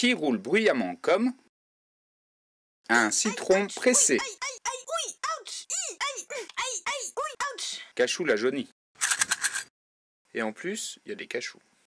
qui roule bruyamment comme un citron pressé. Cachou la jaunie. Et en plus, il y a des cachous.